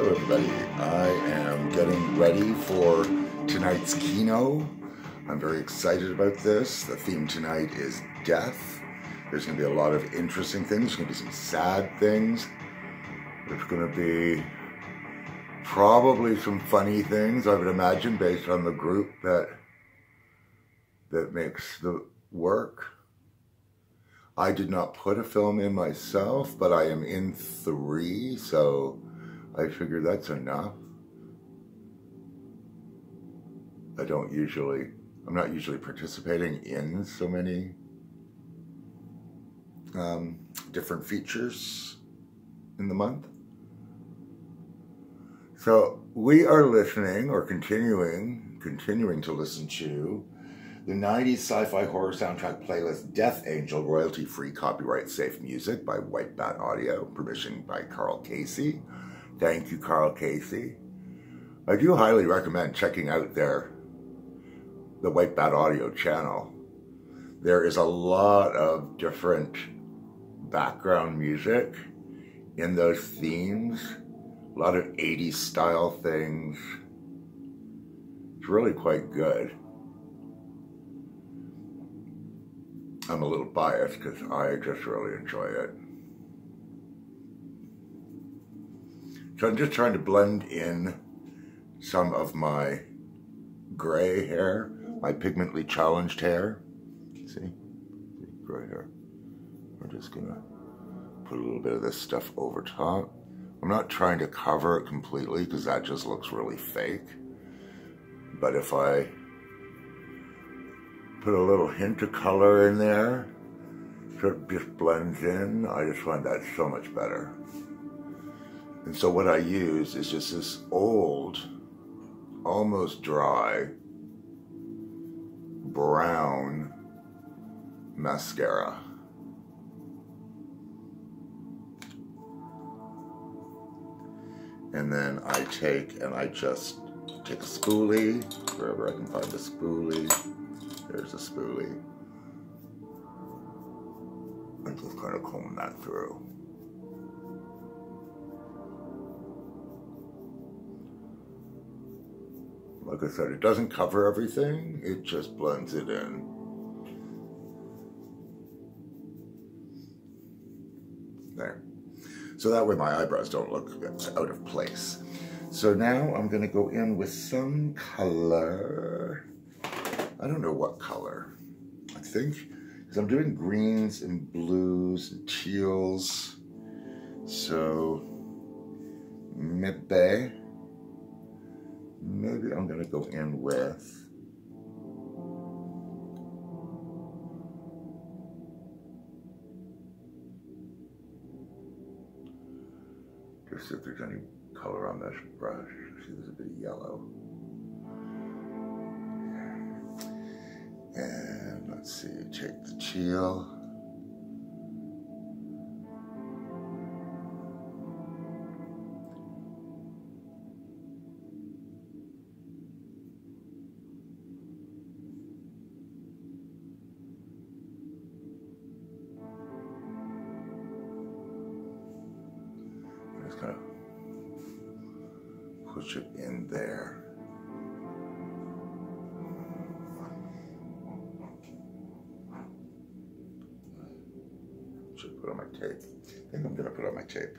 Hello, everybody. I am getting ready for tonight's kino. I'm very excited about this. The theme tonight is death. There's going to be a lot of interesting things. There's going to be some sad things. There's going to be probably some funny things, I would imagine, based on the group that that makes the work. I did not put a film in myself, but I am in three, so I figure that's enough. I don't usually, I'm not usually participating in so many um, different features in the month. So we are listening or continuing, continuing to listen to the 90s sci-fi horror soundtrack playlist Death Angel royalty-free copyright-safe music by White Bat Audio, permission by Karl Casey. Thank you, Karl Casey. I do highly recommend checking out their the White Bat Audio channel. There is a lot of different background music in those themes, a lot of 80s style things. It's really quite good. I'm a little biased because I just really enjoy it. So I'm just trying to blend in some of my gray hair, my pigmently challenged hair. See? Gray hair. We're just gonna put a little bit of this stuff over top. I'm not trying to cover it completely because that just looks really fake. But if I put a little hint of color in there so it just blends in. I just find that so much better. And so what I use is just this old, almost dry, brown mascara. And then I take and I just take a spoolie, wherever I can find a spoolie. There's a spoolie. And just kind of comb that through. Like I said, it doesn't cover everything, it just blends it in. There. So that way my eyebrows don't look out of place. So now I'm gonna go in with some color. I don't know what color. I think, because I'm doing greens and blues and teals. So, maybe, maybe I'm gonna go in with just see if there's any color on this brush. See, there's a bit of yellow. And let's see, take the teal. There. should put on my tape. I think I'm gonna put on my tape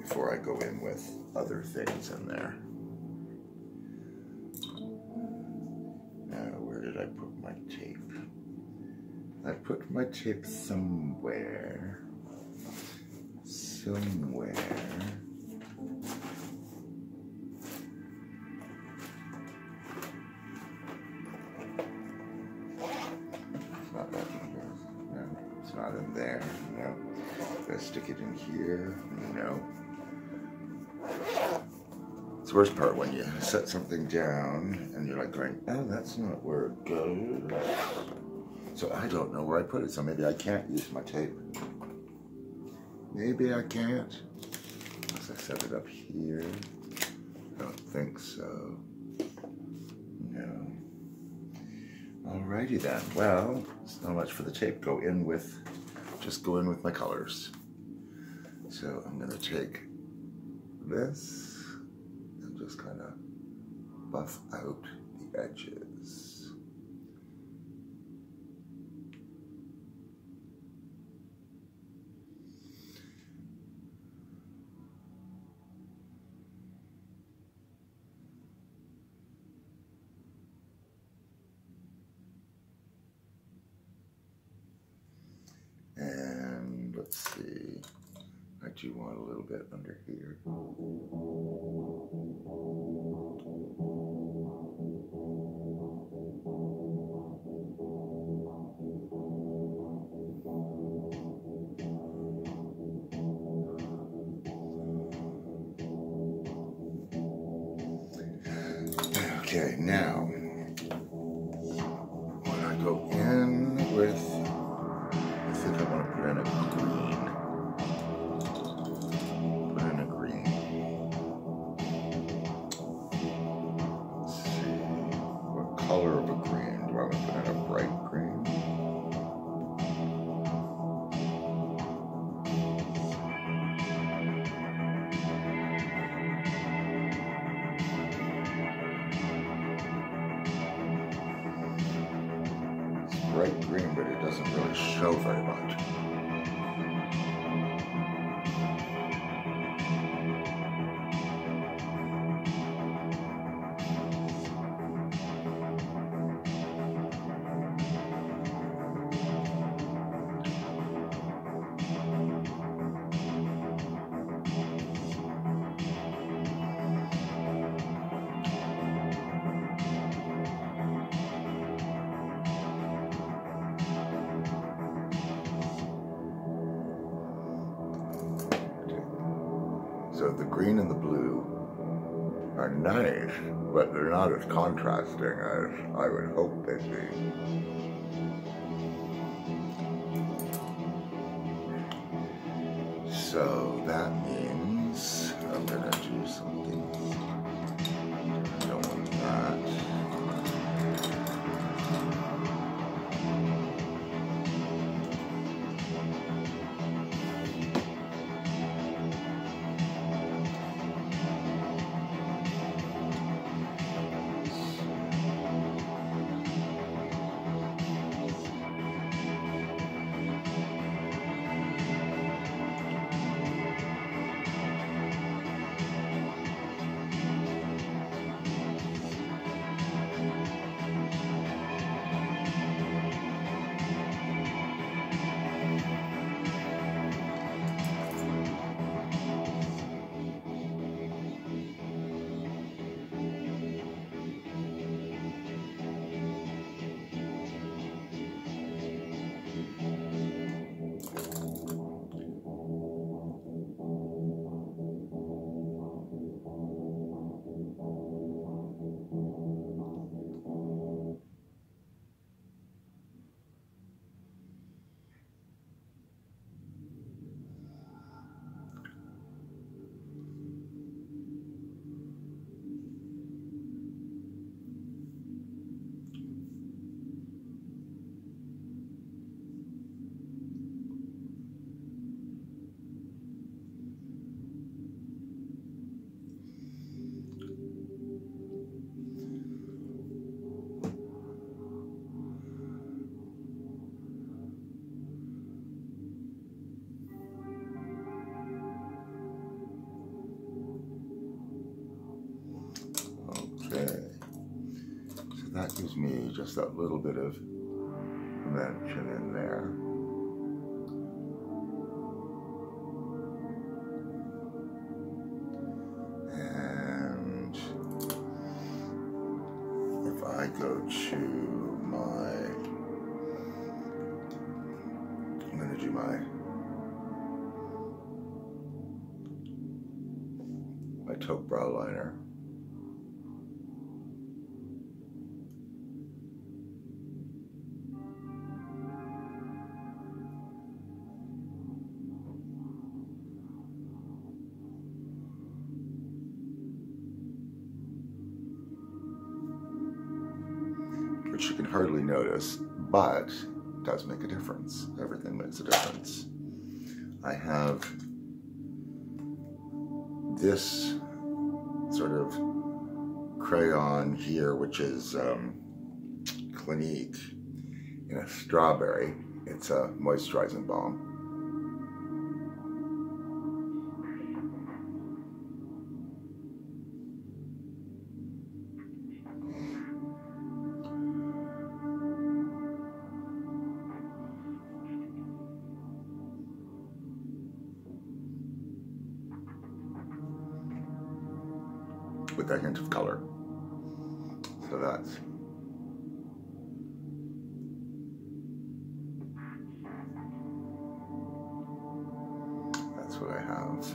before I go in with other things in there. Now, where did I put my tape? I put my tape somewhere. Somewhere. There. No. Gotta stick it in here. No. It's the worst part when you set something down and you're like going, oh, that's not where it goes. So I don't know where I put it, so maybe I can't use my tape. Maybe I can't. Unless I set it up here. I don't think so. No. Alrighty then. Well, it's not much for the tape. Go in with, just go in with my colors. So I'm gonna take this and just kind of buff out the edges. Do want a little bit under here. Okay, now color of a green? Do I want to put in a bright green? It's bright green, but it doesn't really show very much. So the green and the blue are nice, but they're not as contrasting as I would hope they'd be. Just that little bit of dimension in there. And if I go to my, my my brow liner. Notice, but does make a difference. Everything makes a difference. I have this sort of crayon here, which is um, Clinique in a strawberry. It's a moisturizing balm. With a hint of color. So that's that's what I have.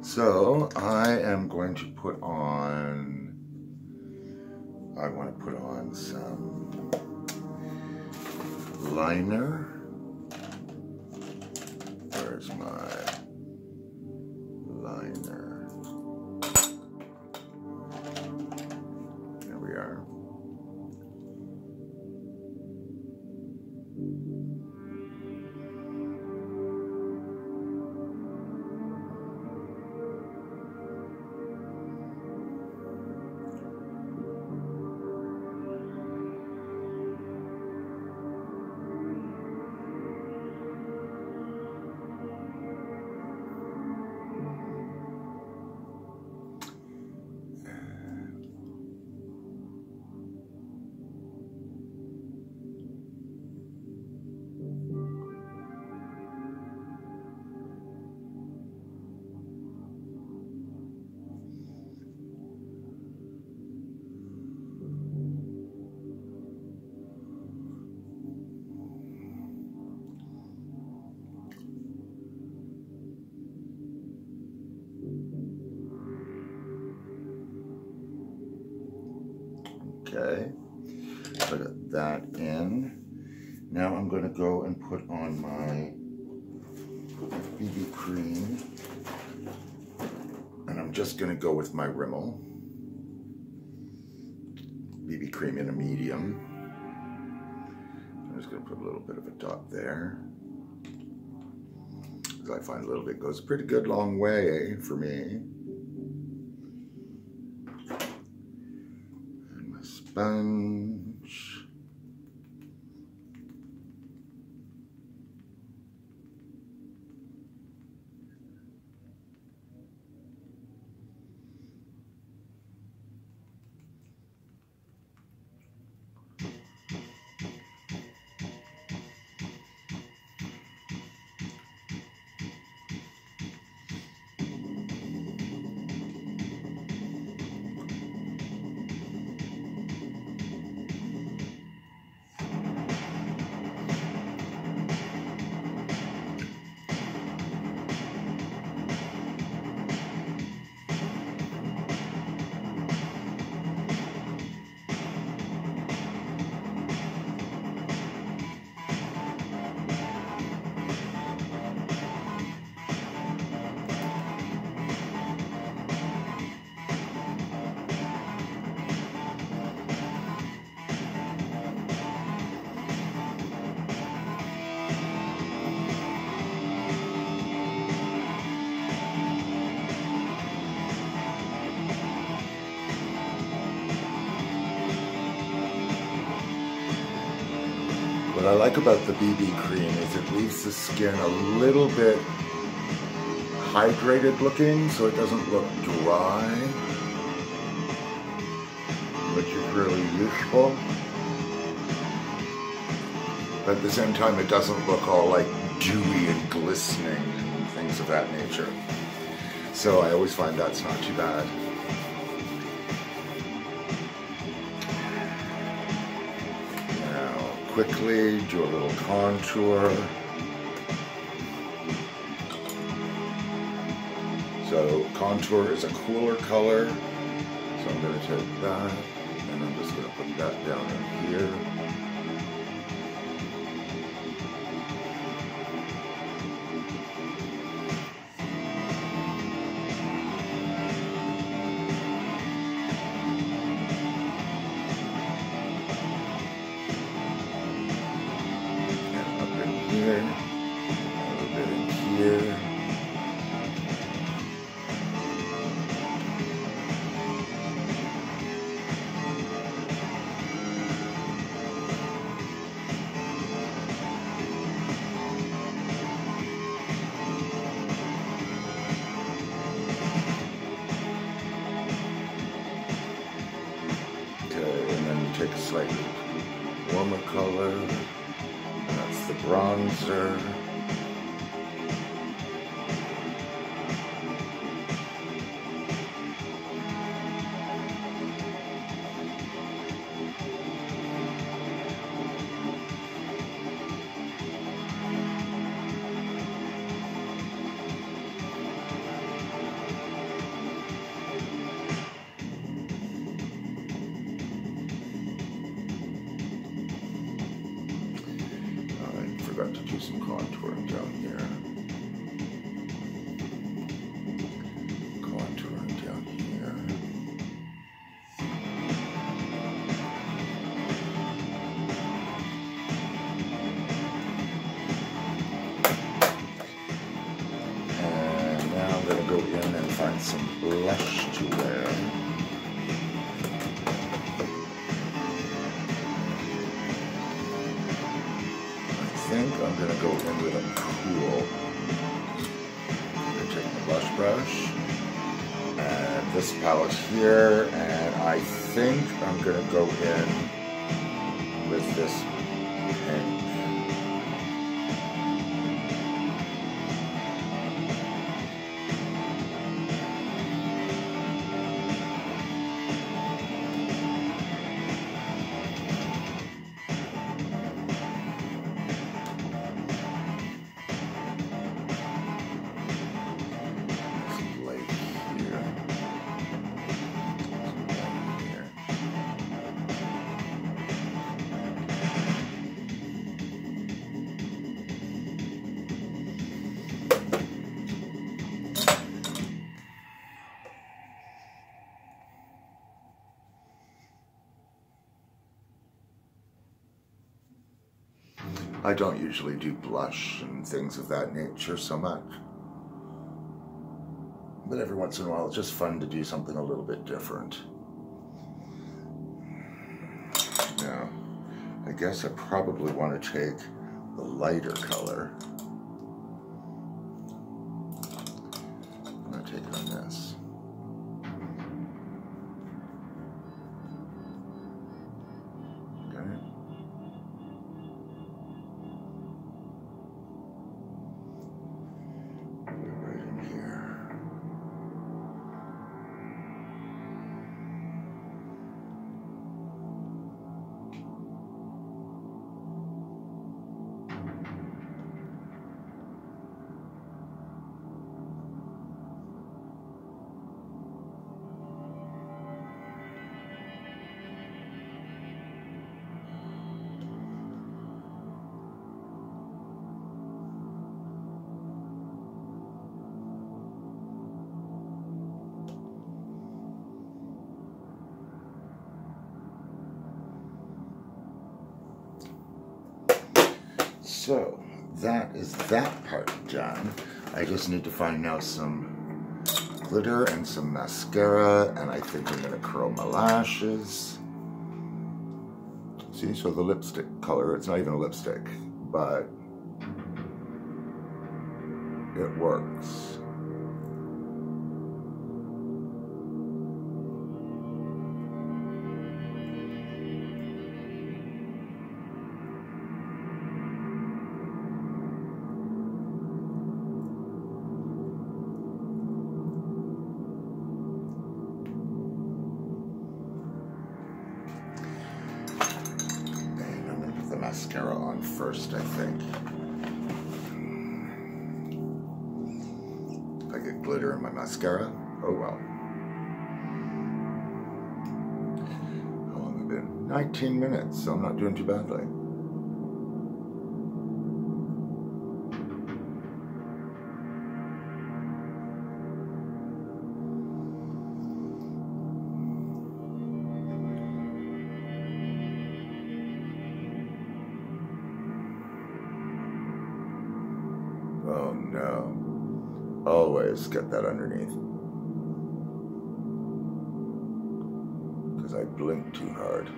So I am going to put on I want to put on some liner. Okay, put that in. Now I'm going to go and put on my BB cream. And I'm just going to go with my Rimmel. BB cream in a medium. I'm just to put a little bit of a dot there. Because I find a little bit goes a pretty good long way for me. Sponge. I like about the BB cream is it leaves the skin a little bit hydrated looking so it doesn't look dry, which is really useful. But at the same time, it doesn't look all like dewy and glistening and things of that nature. So I always find that's not too bad. Quickly, do a little contour. So contour is a cooler color. So I'm going to take that and I'm just going to put that down in here. Bronzer. Going to go in with a cool. I'm going to take the blush brush and this palette here, and I think I'm going to go in with this I don't usually do blush and things of that nature so much. But every once in a while, it's just fun to do something a little bit different. Now, I guess I probably want to take the lighter color. So that is that part done. I just need to find now some glitter and some mascara, and I think I'm gonna curl my lashes. See, so the lipstick color, it's not even a lipstick, but it works. Badly. Oh no. Always get that underneath. Because I blink too hard.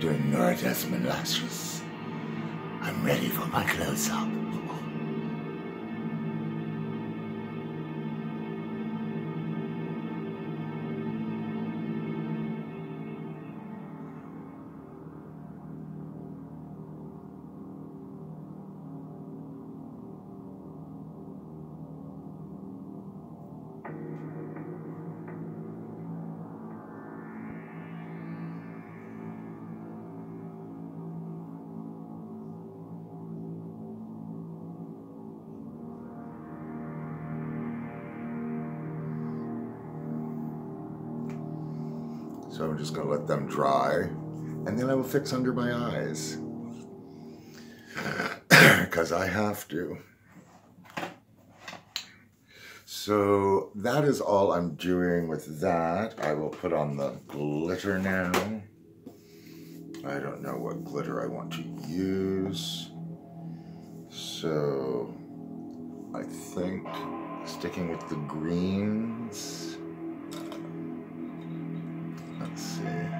Doing Neurodesmond lashes. I'm ready for my close-up. Them dry. And then I will fix under my eyes. Because I have to. So that is all I'm doing with that. I will put on the glitter now. I don't know what glitter I want to use. So I think sticking with the greens. Let's see.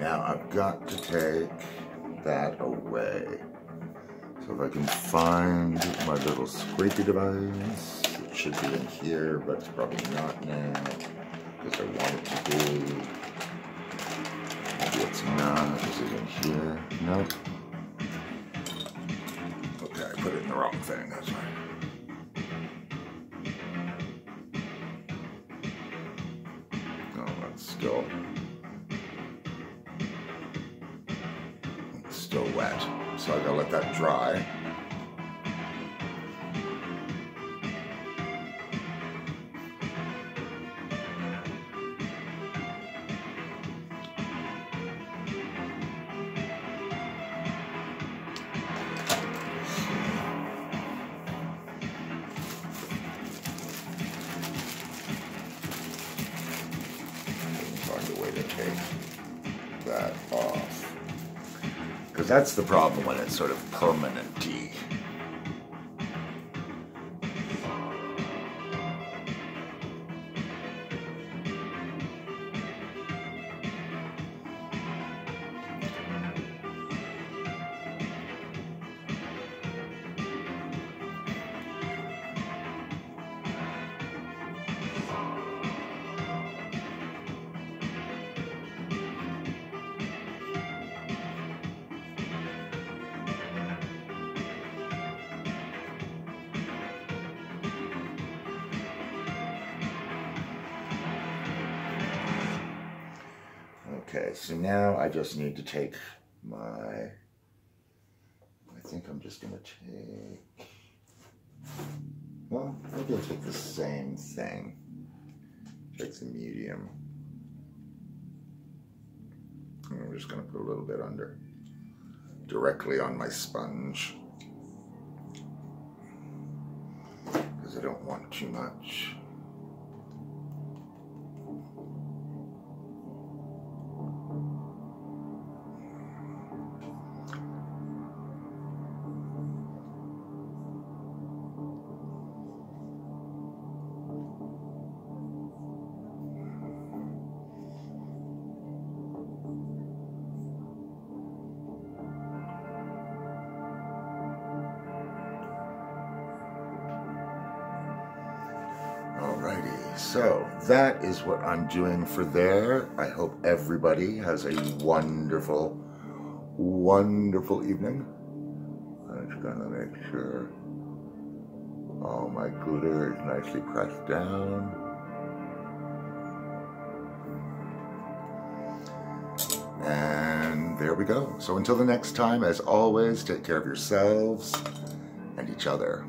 Now I've got to take that away. So if I can find my little scrapey device, it should be in here, but it's probably not now, because I want it to be. Maybe it's not, is it in here? Nope. Okay, I put it in the wrong thing, that's right. That's the problem when it's sort of permanent-y. Okay, so now I just need to take my, I think I'm just going to take, well, maybe I'll take the same thing. Take the medium. And I'm just going to put a little bit under, directly on my sponge. Because I don't want too much. So that is what I'm doing for there. I hope everybody has a wonderful, wonderful evening. I'm just gonna make sure all my glitter is nicely pressed down. And there we go. So until the next time, as always, take care of yourselves and each other.